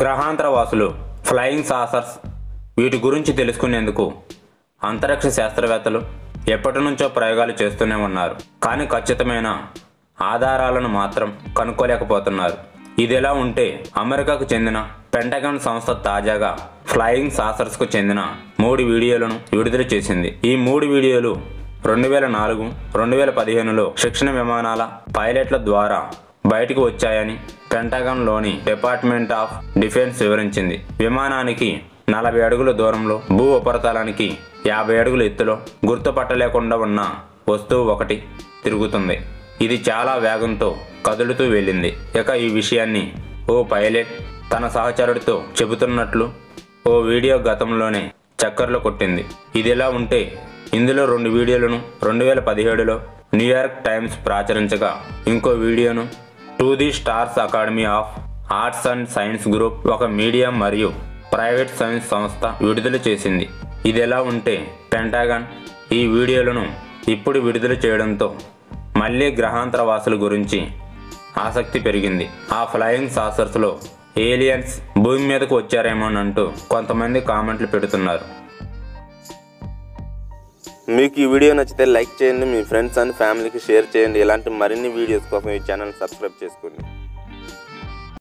గ్రహాంతర వాసులు flying saucers వీటి గురించి తెలుసుకునేందుకు అంతరిక్ష శాస్త్రవేత్తలు ఎప్పటి నుంచో ప్రయోగాలు చేస్తూనే ఉన్నారు. కానీ ఖచ్చితమైన ఆధారాలను మాత్రం కనుక్కోలేకపోతున్నారు. ఇదిలా ఉంటే అమెరికాకు చెందిన పెంటగన్ సంస్థ తాజాగా ఫ్లయింగ్ సాసర్స్కు చెందిన మూడు వీడియోలను విడుదల చేసింది. ఈ మూడు వీడియోలు రెండు వేల నాలుగు రెండు వేల పదిహేనులో శిక్షణ విమానాల పైలట్ల ద్వారా బయటకు వచ్చాయని పెంటగన్లోని డిపార్ట్మెంట్ ఆఫ్ డిఫెన్స్ వివరించింది. విమానానికి నలభై అడుగుల దూరంలో భూ ఉపరితలానికి యాభై అడుగుల ఎత్తులో గుర్తుపట్టలేకుండా ఉన్న వస్తువు ఒకటి తిరుగుతుంది. ఇది చాలా వేగంతో కదులుతూ వెళ్ళింది. ఇక ఈ విషయాన్ని ఓ పైలట్ తన సహచరుడితో చెబుతున్నట్లు ఓ వీడియో గతంలోనే చక్కర్లు కొట్టింది. ఇదిలా ఉంటే ఇందులో రెండు వీడియోలను రెండు వేల పదిహేడులో న్యూయార్క్ టైమ్స్ ప్రచురించగా ఇంకో వీడియోను to the stars academy of arts and science group ఒక మీడియం మరియు ప్రైవేట్ సైన్స్ సంస్థ విడుదల చేసింది. ఇది ఎలా ఉంటే పెంటాగన్ ఈ వీడియోలను ఇప్పుడు విడుదల చేయడంతో మళ్ళీ గ్రహాంతర వాసుల గురించి ఆసక్తి పెరిగింది. ఆ ఫ్లయింగ్ సాసర్స్లో ఏలియన్స్ భూమి మీదకు వచ్చారేమోనంటూ కొంతమంది కామెంట్లు పెడుతున్నారు. మీకు ఈ వీడియో నచ్చితే లైక్ చేయండి మీ ఫ్రెండ్స్ అండ్ ఫ్యామిలీకి షేర్ చేయండి. ఇలాంటి మరిన్ని వీడియోస్ కోసం ఈ ఛానల్ సబ్స్క్రైబ్ చేసుకోండి.